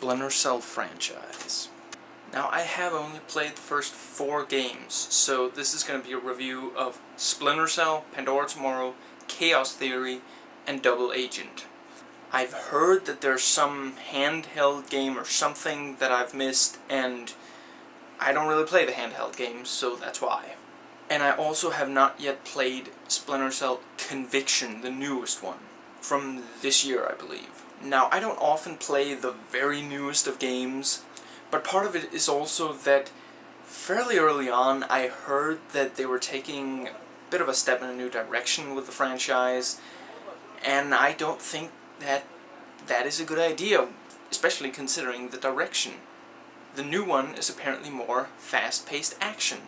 Splinter Cell franchise. Now, I have only played the first four games, so this is going to be a review of Splinter Cell, Pandora Tomorrow, Chaos Theory, and Double Agent. I've heard that there's some handheld game or something that I've missed, and I don't really play the handheld games, so that's why. And I also have not yet played Splinter Cell Conviction, the newest one, from this year, I believe. Now, I don't often play the very newest of games, but part of it is also that fairly early on I heard that they were taking a bit of a step in a new direction with the franchise, and I don't think that that is a good idea, especially considering the direction. The new one is apparently more fast-paced action.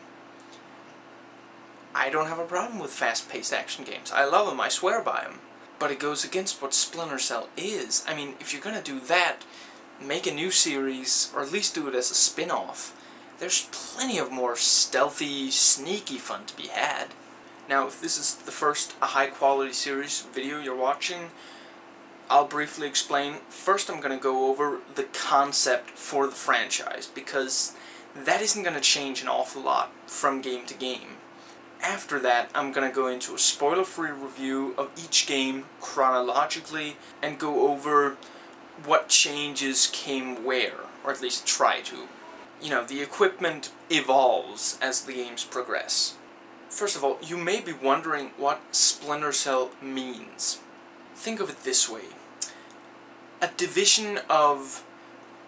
I don't have a problem with fast-paced action games. I love them, I swear by them. But it goes against what Splinter Cell is. I mean, if you're gonna do that, make a new series, or at least do it as a spin-off. There's plenty of more stealthy, sneaky fun to be had. Now, if this is the first a high-quality series video you're watching, I'll briefly explain. First, I'm going to go over the concept for the franchise, because that isn't going to change an awful lot from game to game. After that, I'm going to go into a spoiler-free review of each game chronologically, and go over what changes came where, or at least try to. You know, the equipment evolves as the games progress. First of all, you may be wondering what Splinter Cell means. Think of it this way. A division of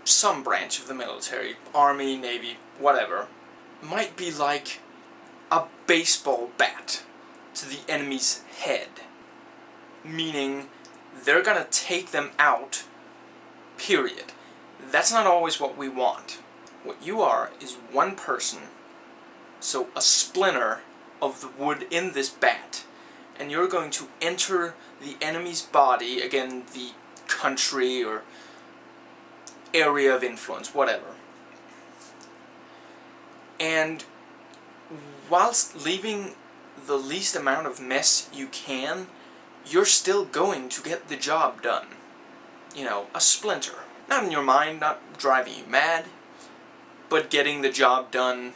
some branch of the military, army, navy, whatever, might be like a baseball bat to the enemy's head. Meaning, they're gonna take them out Period. That's not always what we want. What you are is one person, so a splinter of the wood in this bat, and you're going to enter the enemy's body, again, the country or area of influence, whatever. And whilst leaving the least amount of mess you can, you're still going to get the job done you know, a splinter. Not in your mind, not driving you mad, but getting the job done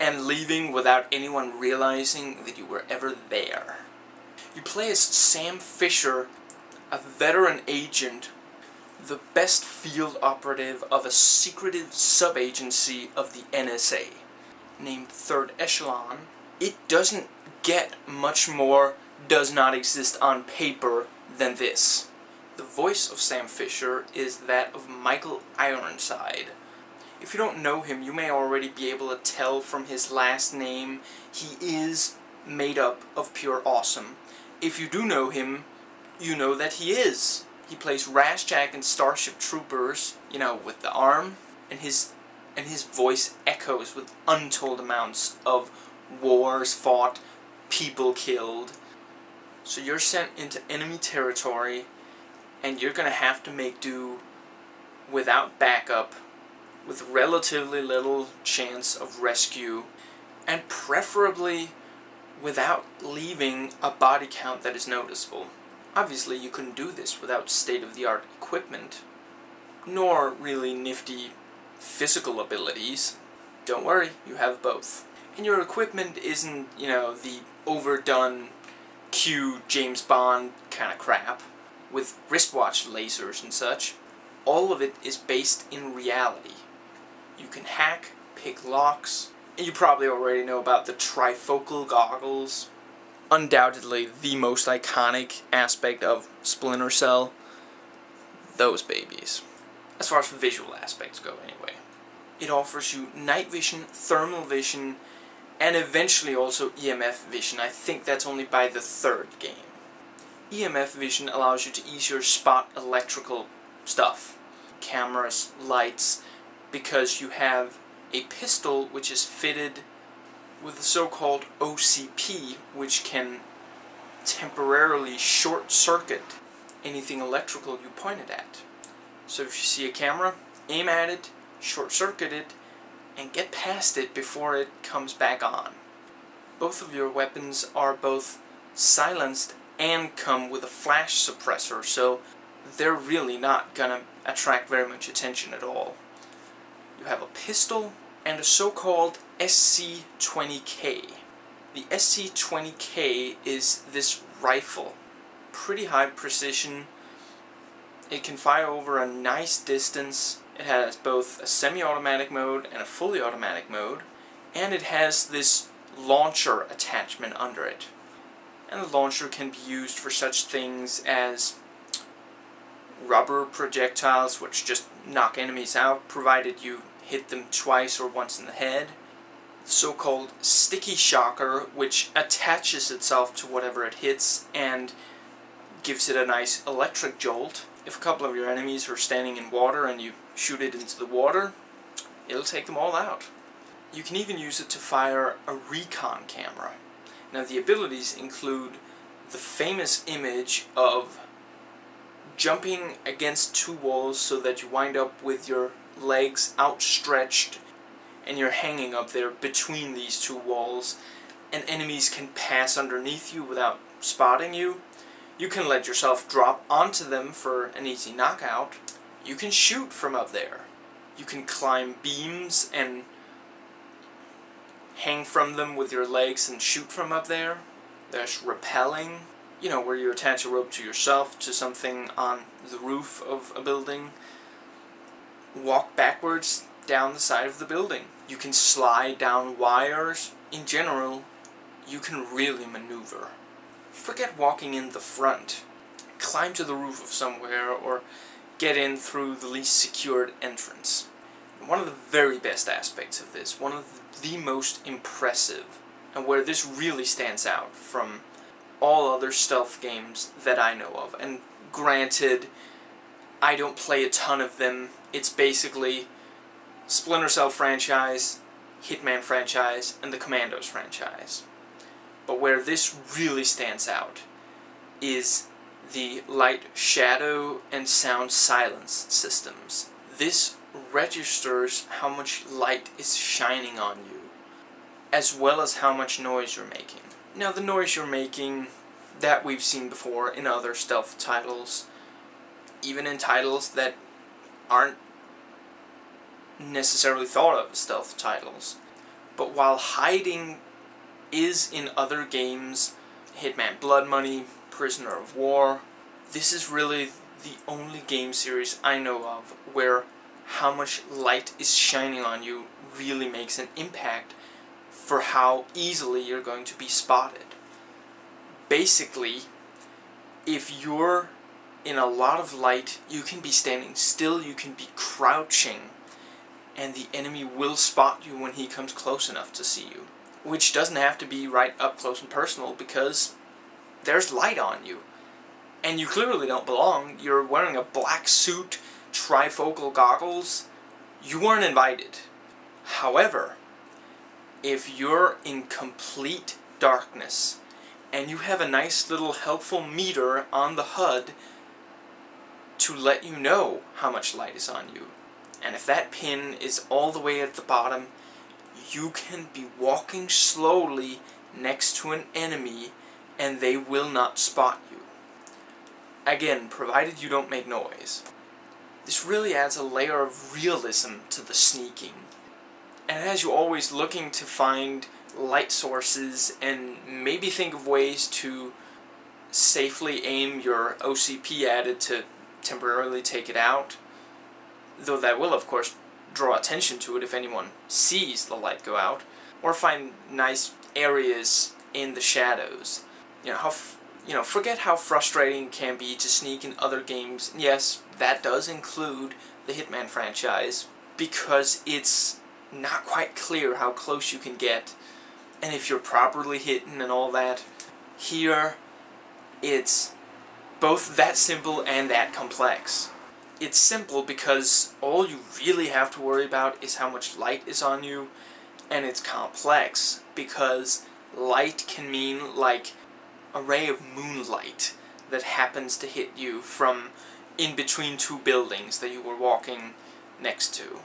and leaving without anyone realizing that you were ever there. You play as Sam Fisher, a veteran agent, the best field operative of a secretive sub-agency of the NSA, named Third Echelon. It doesn't get much more does not exist on paper than this. The voice of Sam Fisher is that of Michael Ironside. If you don't know him, you may already be able to tell from his last name he is made up of pure awesome. If you do know him, you know that he is. He plays Rasczak in Starship Troopers, you know, with the arm, and his and his voice echoes with untold amounts of wars fought, people killed. So you're sent into enemy territory and you're going to have to make do without backup, with relatively little chance of rescue, and preferably without leaving a body count that is noticeable. Obviously, you couldn't do this without state-of-the-art equipment, nor really nifty physical abilities. Don't worry, you have both. And your equipment isn't, you know, the overdone Q James Bond kind of crap with wristwatch lasers and such, all of it is based in reality. You can hack, pick locks, and you probably already know about the trifocal goggles. Undoubtedly the most iconic aspect of Splinter Cell. Those babies. As far as visual aspects go, anyway. It offers you night vision, thermal vision, and eventually also EMF vision. I think that's only by the third game. EMF vision allows you to easier spot electrical stuff, cameras, lights, because you have a pistol which is fitted with the so-called OCP, which can temporarily short-circuit anything electrical you point it at. So if you see a camera, aim at it, short-circuit it, and get past it before it comes back on. Both of your weapons are both silenced and come with a flash suppressor, so they're really not gonna attract very much attention at all. You have a pistol and a so-called SC-20K. The SC-20K is this rifle. Pretty high precision. It can fire over a nice distance. It has both a semi-automatic mode and a fully automatic mode. And it has this launcher attachment under it. And the launcher can be used for such things as rubber projectiles, which just knock enemies out, provided you hit them twice or once in the head. So-called sticky shocker, which attaches itself to whatever it hits and gives it a nice electric jolt. If a couple of your enemies are standing in water and you shoot it into the water, it'll take them all out. You can even use it to fire a recon camera. Now the abilities include the famous image of jumping against two walls so that you wind up with your legs outstretched and you're hanging up there between these two walls and enemies can pass underneath you without spotting you. You can let yourself drop onto them for an easy knockout. You can shoot from up there. You can climb beams and hang from them with your legs and shoot from up there. There's rappelling, you know, where you attach a rope to yourself to something on the roof of a building. Walk backwards down the side of the building. You can slide down wires. In general, you can really maneuver. Forget walking in the front. Climb to the roof of somewhere or get in through the least secured entrance. One of the very best aspects of this, one of the most impressive, and where this really stands out from all other stealth games that I know of. And granted, I don't play a ton of them. It's basically Splinter Cell franchise, Hitman franchise, and the Commandos franchise. But where this really stands out is the light shadow and sound silence systems. This registers how much light is shining on you, as well as how much noise you're making. Now the noise you're making, that we've seen before in other stealth titles, even in titles that aren't necessarily thought of as stealth titles. But while hiding is in other games, Hitman Blood Money, Prisoner of War, this is really the only game series I know of where how much light is shining on you really makes an impact for how easily you're going to be spotted. Basically, if you're in a lot of light, you can be standing still, you can be crouching, and the enemy will spot you when he comes close enough to see you. Which doesn't have to be right up close and personal because there's light on you. And you clearly don't belong. You're wearing a black suit, trifocal goggles. You weren't invited. However, if you're in complete darkness and you have a nice little helpful meter on the HUD to let you know how much light is on you. And if that pin is all the way at the bottom, you can be walking slowly next to an enemy and they will not spot you. Again, provided you don't make noise. This really adds a layer of realism to the sneaking and as has you always looking to find light sources and maybe think of ways to safely aim your OCP it to temporarily take it out. Though that will, of course, draw attention to it if anyone sees the light go out. Or find nice areas in the shadows. You know, how you know, forget how frustrating it can be to sneak in other games. Yes, that does include the Hitman franchise, because it's not quite clear how close you can get and if you're properly hidden and all that. Here, it's both that simple and that complex. It's simple because all you really have to worry about is how much light is on you, and it's complex because light can mean like a ray of moonlight that happens to hit you from in between two buildings that you were walking next to.